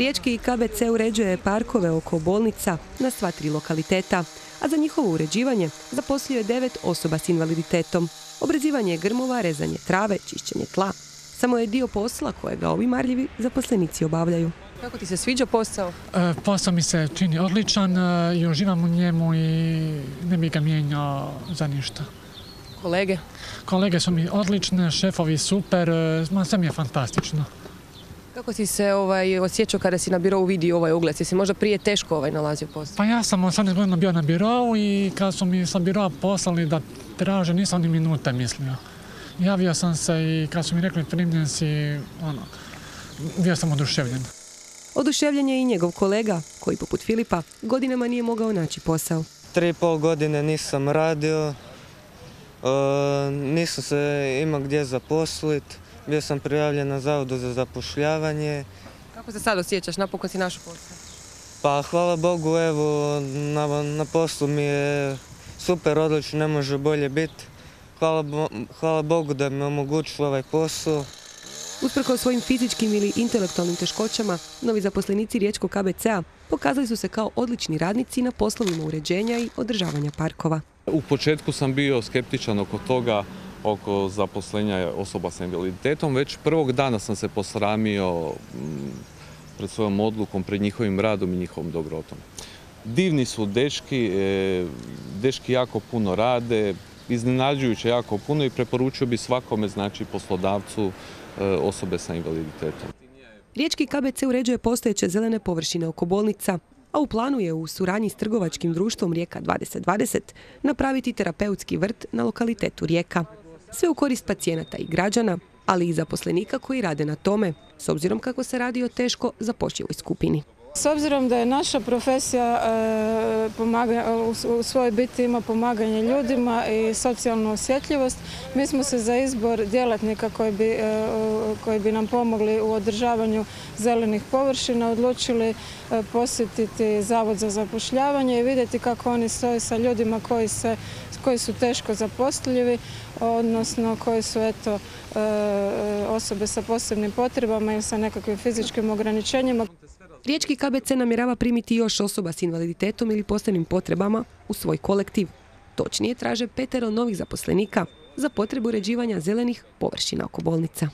Riječki KBC uređuje parkove oko bolnica na sva tri lokaliteta, a za njihovo uređivanje zaposlio je devet osoba s invaliditetom. Obrezivanje grmova, rezanje trave, čišćenje tla. Samo je dio posla kojega ovi marljivi zaposlenici obavljaju. Kako ti se sviđa posao? E, posao mi se čini odličan e, i uživam u njemu i ne bi ga mijenjao za ništa. Kolege? Kolege su mi odlične, šefovi super, e, ma sve mi je fantastično. Kako si se ovaj, osjećao kada si na birovu vidio ovaj ugled? Si možda prije teško ovaj nalazio posao? Pa ja sam 18 godina bio na birovu i kad su mi sa biroa poslali da traže, nisam ni minute mislio. Javio sam se i kad su mi rekli primljen si, ono, bio sam oduševljen. Oduševljen je i njegov kolega, koji poput Filipa godinama nije mogao naći posao. Tri i pol godine nisam radio, e, nisam se imao gdje zaposliti, bio sam prijavljen na zavodu za zapošljavanje. Kako se sad osjećaš? Napokon si našao posao. Pa hvala Bogu, evo, na, na poslu mi je super, odlično, ne može bolje biti. Hvala, hvala Bogu da mi omogućilo ovaj posao. Usprko svojim fizičkim ili intelektualnim teškoćama, novi zaposlenici Riječkog KBC-a pokazali su se kao odlični radnici na poslovima uređenja i održavanja parkova. U početku sam bio skeptičan oko toga, oko zaposlenja osoba sa invaliditetom. Već prvog dana sam se posramio mm, pred svojom odlukom, pred njihovim radom i njihovom dobrotom. Divni su dečki, e, dečki jako puno rade, iznenađujuće jako puno i preporučio bi svakome, znači poslodavcu, e, osobe sa invaliditetom. Riječki KBC uređuje postojeće zelene površine oko bolnica, a u planu je u suradnji s trgovačkim društvom Rijeka 2020 napraviti terapeutski vrt na lokalitetu Rijeka. Sve u korist pacijenata i građana, ali i zaposlenika koji rade na tome, s obzirom kako se radi o teško zapošljivoj skupini. S obzirom da je naša profesija e, u- svojoj biti ima pomaganje ljudima i socijalnu osjetljivost, mi smo se za izbor djelatnika koji bi, e, nam pomogli u održavanju zelenih površina odlučili e, posjetiti Zavod za zapošljavanje i vidjeti kako oni stoje sa ljudima koji, su teško zaposljivi, odnosno koji su eto, osobe sa posebnim potrebama ili sa nekakvim fizičkim ograničenjima. Riječki KBC namjerava primiti još osoba s invaliditetom ili posebnim potrebama u svoj kolektiv. Točnije traže petero novih zaposlenika za potrebu uređivanja zelenih površina oko bolnica.